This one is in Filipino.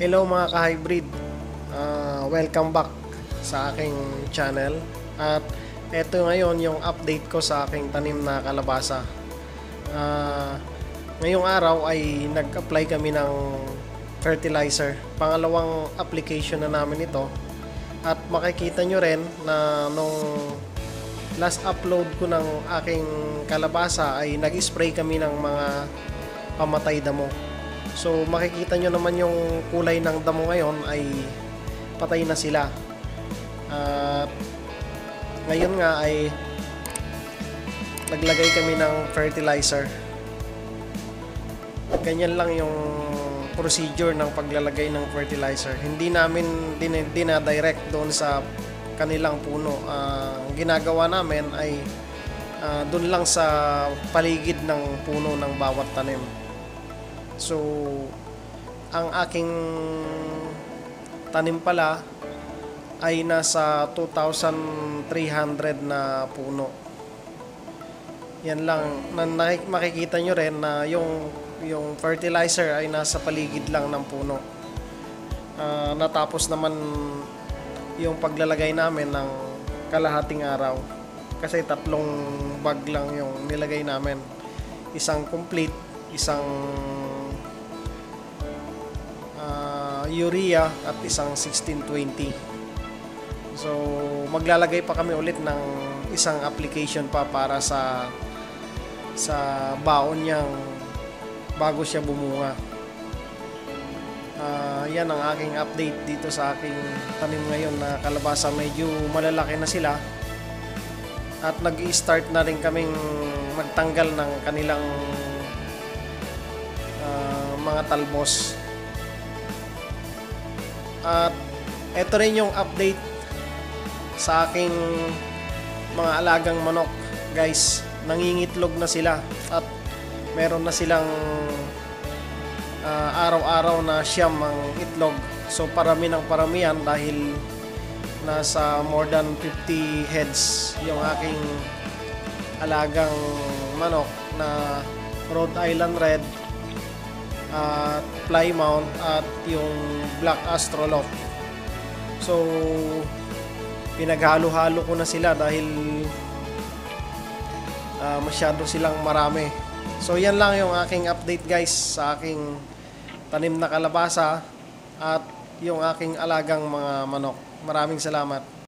Hello mga ka-hybrid. Ah, welcome back sa aking channel. At eto ngayon yung update ko sa aking tanim na kalabasa. Ah, ngayong araw ay nag-apply kami ng fertilizer. Pangalawang application na namin ito. At makikita nyo rin na nung last upload ko ng aking kalabasa ay nag-spray kami ng mga pamatay damo. So makikita nyo naman yung kulay ng damo ngayon ay patay na sila. At ngayon nga ay naglagay kami ng fertilizer. Ganyan lang yung procedure ng paglalagay ng fertilizer. Hindi namin din dinadirect doon sa kanilang puno. Ang ginagawa namin ay ah, doon lang sa paligid ng puno ng bawat tanim. So, ang aking tanim pala ay nasa 2,300 na puno. Yan lang. Na, makikita nyo rin na yung, yung fertilizer ay nasa paligid lang ng puno. Ah, natapos naman yung paglalagay namin ng kalahating araw. Kasi tatlong bag lang yung nilagay namin. Isang complete, isang urea at isang 1620. So, maglalagay pa kami ulit ng isang application pa para sa sa baon niyang bago siya bumunga. Ah, yan ang aking update dito sa aking tanim ngayon na kalabasa. Medyo malalaki na sila. At nag-start na rin kaming magtanggal ng kanilang ah, mga talbos. At ito rin yung update sa aking mga alagang manok. Guys, nangingitlog na sila at meron na silang ah, araw-araw na siyam ang itlog. So parami ng paramihan dahil nasa more than 50 heads yung aking alagang manok na Rhode Island Red at Plymouth at yung Black Astrolop. So pinaghalo-halo ko na sila dahil ah, masyado silang marami. So yan lang yung aking update guys sa aking tanim na kalabasa at yung aking alagang mga manok. Maraming salamat.